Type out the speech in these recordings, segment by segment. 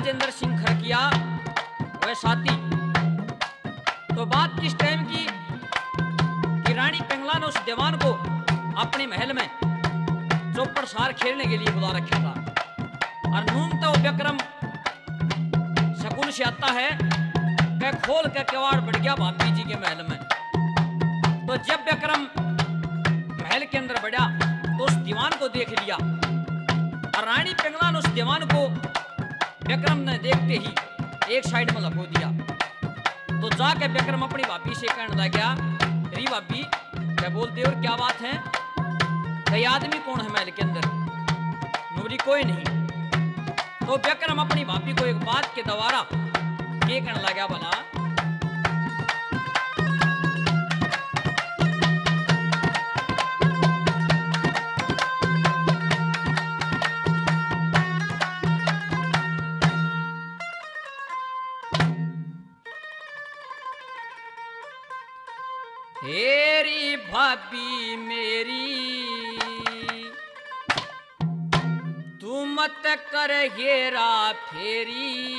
राजेंद्र सिंह खरकिया वह साथी तो बात किस टाइम की कि रानी पिंगला ने उस दीवान को अपने महल में चौपड़ सार खेलने के लिए बुला रखा था। और नून तो विक्रम शकुन से आता है वह खोल के किवाड़ बढ़ गया भाभी जी के महल में। तो जब विक्रम महल के अंदर बढ़ा तो उस दीवान को देख लिया। और रानी पिंगला ने उस दीवान को विक्रम ने देखते ही एक साइड में लपो दिया। तो जाके विक्रम अपनी भाभी से कहने लगा री भाभी, क्या बोलते और क्या बात है? कई आदमी कौन है महल के अंदर? नूरी कोई नहीं। तो विक्रम अपनी भाभी को एक बात के द्वारा ये कहने लगा भला भाभी मेरी। तू मत कर हेरा फेरी।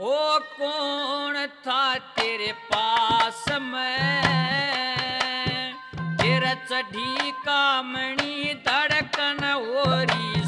ओ कौन था तेरे पास में? तेरा चढ़ी कामणी धड़कन ओरी सास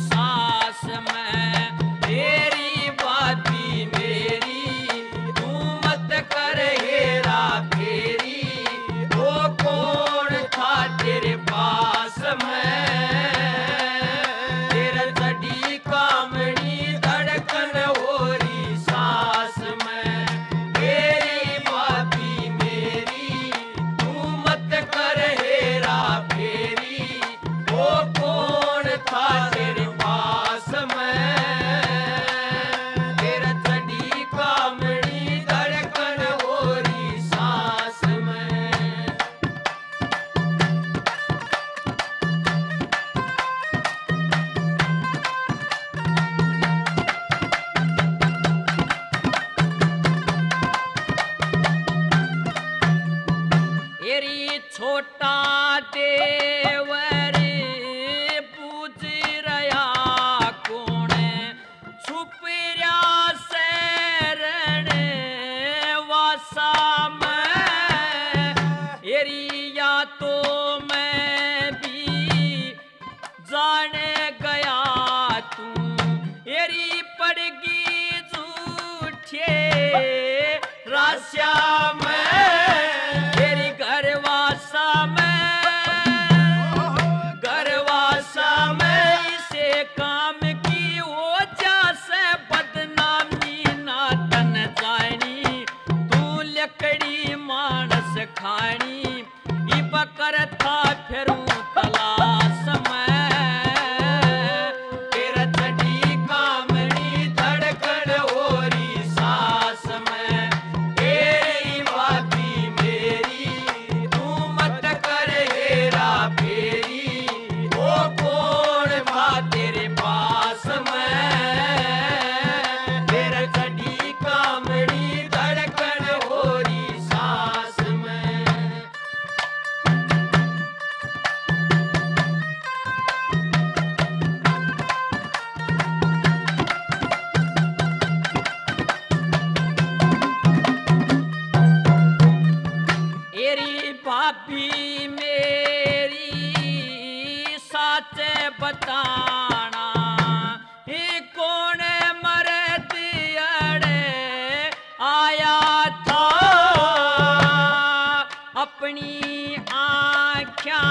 अपनी आख्या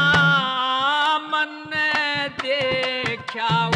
मन देखा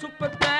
super bad.